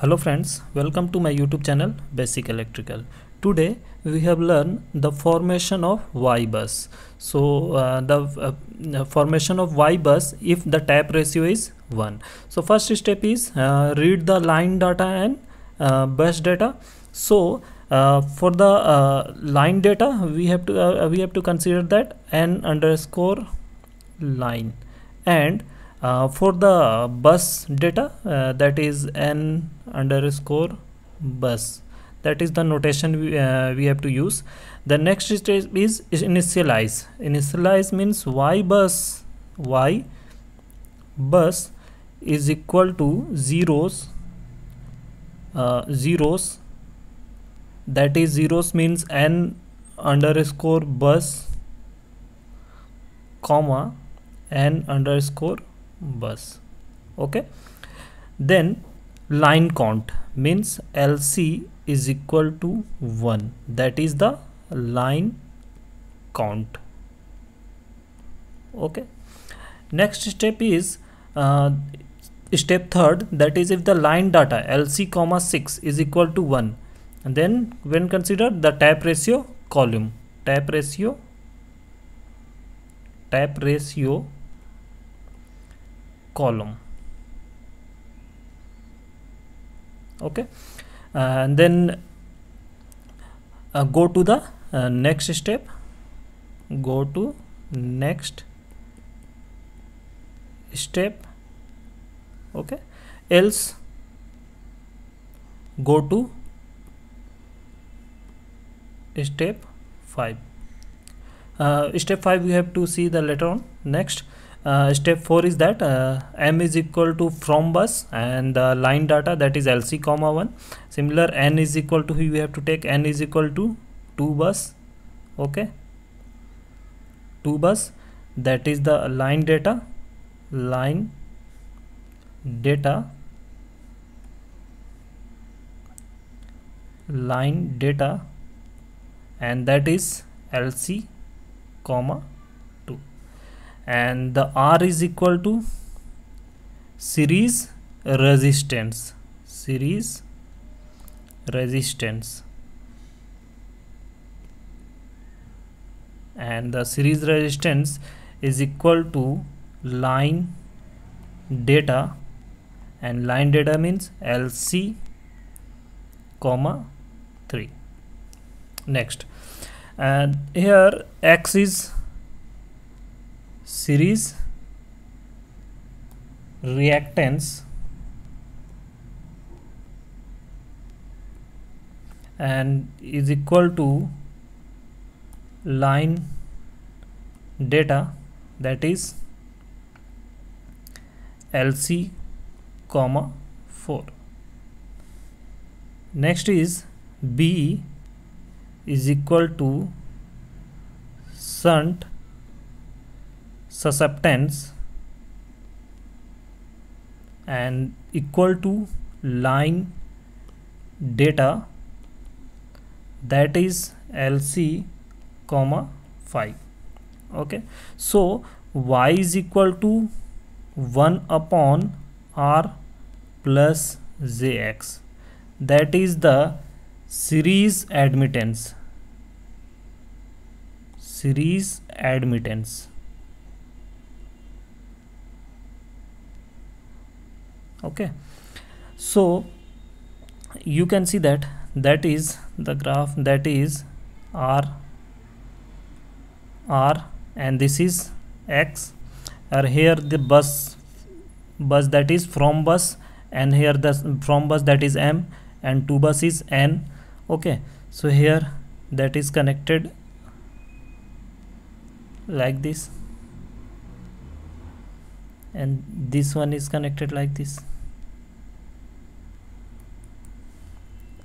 Hello friends, welcome to my YouTube channel Basic Electrical. Today we have learned the formation of Y bus. So uh, the uh, formation of Y bus if the tap ratio is 1. So first step is uh, read the line data and uh, bus data. So uh, for the uh, line data we have to we have to consider that n underscore line and uh, for the bus data uh, that is n underscore bus. That is the notation we, uh, we have to use. The next step is, is initialize. Initialize means y bus y bus is equal to zeros uh, zeros. That is zeros means n underscore bus comma n underscore bus okay? Then line count means lc is equal to 1 that is the line count. Okay? Next step is uh, step third that is if the line data lc comma 6 is equal to 1 and then when consider the tap ratio column. Tap ratio? Tap ratio column. Okay. And then uh, go to the uh, next step. Go to next step. Okay. Else go to step 5 uh, step 5 we have to see the later on. Next uh, step 4 is that uh, m is equal to from bus and the line data that is lc comma 1 similar n is equal to we have to take n is equal to 2 bus okay? 2 bus that is the line data line data line data and that is lc comma and the R is equal to series resistance series resistance. And the series resistance is equal to line data and line data means LC comma 3 next. And here X is series reactance and is equal to line data that is LC comma 4 next is B is equal to shunt susceptance and equal to line data that is LC comma 5 okay. So y is equal to 1 upon r plus jx that is the series admittance. Series admittance okay. So you can see that that is the graph that is r r and this is x. Or here the bus bus that is from bus and here the from bus that is m and to bus is n. Okay. So here that is connected like this and this one is connected like this.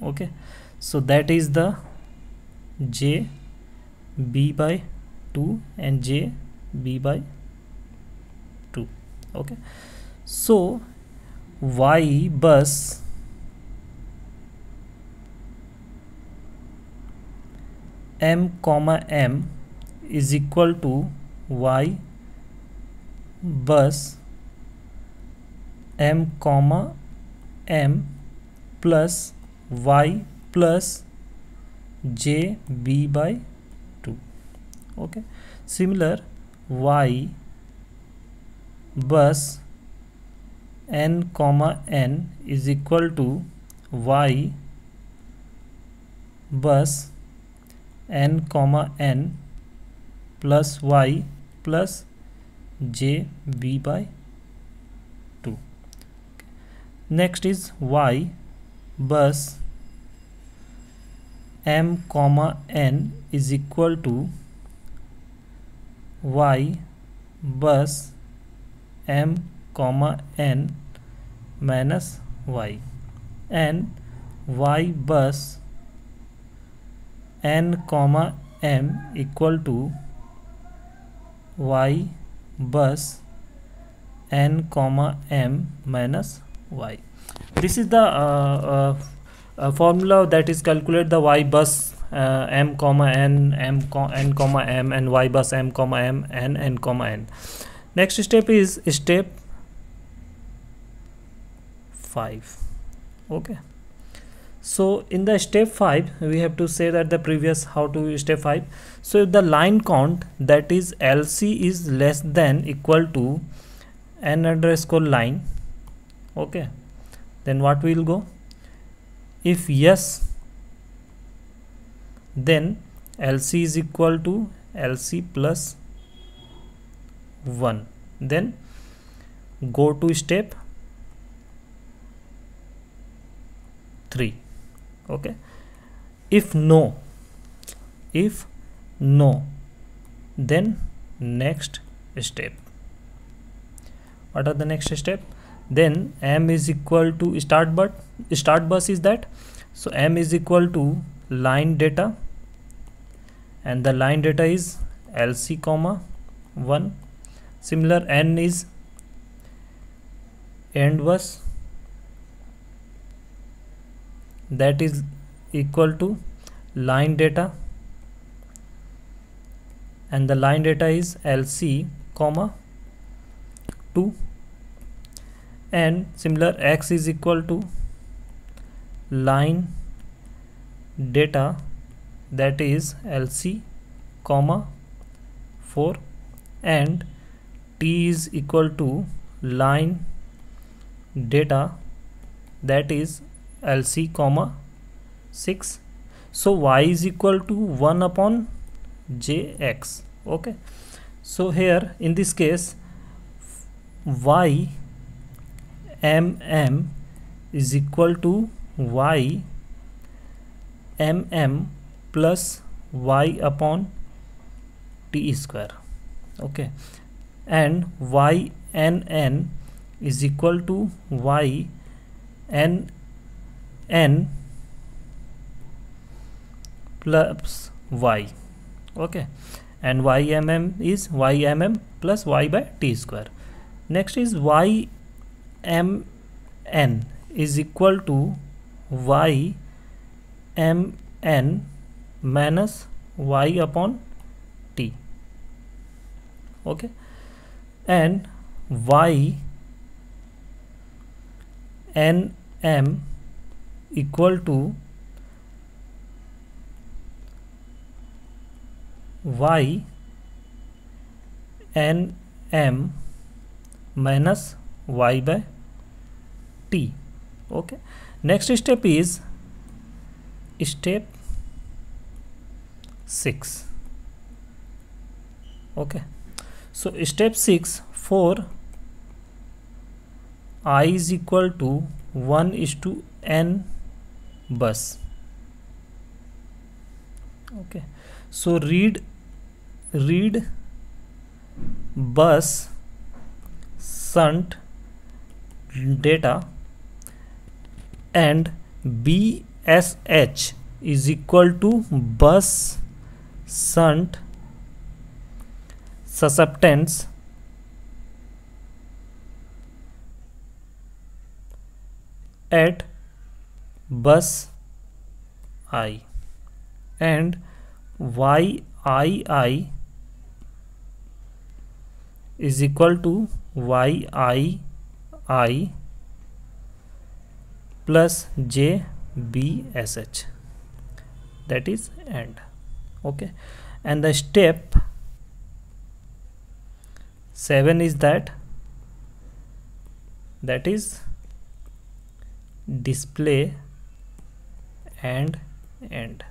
Okay. So that is the j b by 2 and j b by 2 okay. So y bus m comma m is equal to y bus m comma m plus y plus j b by 2 okay. Similar y bus n comma n is equal to y bus n comma n plus y plus j b by 2 next is y bus m comma n is equal to y bus m comma n minus y. And y bus n comma m equal to y bus n comma m minus y. This is the uh, uh, uh, formula that is calculate the y bus uh, m comma n m co n comma m and y bus m comma m n n comma n. Next step is step 5 okay. So in the step 5 we have to say that the previous how to step 5 so if the line count that is lc is less than equal to n underscore line okay. Then what will go? If yes then lc is equal to lc plus 1 then go to step 3 okay. If no if no then next step. What are the next step then m is equal to start but start bus is that. So m is equal to line data. And the line data is lc comma 1 similar n is end bus. That is equal to line data. And the line data is lc comma 2 and similar x is equal to line data that is lc comma 4 and t is equal to line data that is lc comma 6 so y is equal to 1 upon jx okay? So here in this case y mm is equal to y mm plus y upon t square. Okay. And y n n is equal to y n n plus y. Okay. And mm is mm plus y by t square. Next is y m n is equal to y m n minus y upon t. Okay? And y n m equal to y n m minus y by t okay next step is step 6 okay so step 6 for i is equal to 1 is to n bus okay so read read bus shunt data and bsh is equal to bus shunt susceptance at bus i and yii is equal to yi i plus j b s h. That is AND. Okay. And the step 7 is that. That is display and end.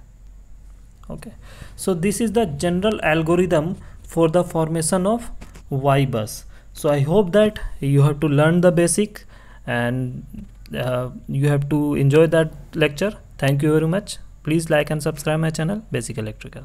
Okay. So this is the general algorithm for the formation of y bus so i hope that you have to learn the basic and uh, you have to enjoy that lecture. Thank you very much. Please like and subscribe my channel basic electrical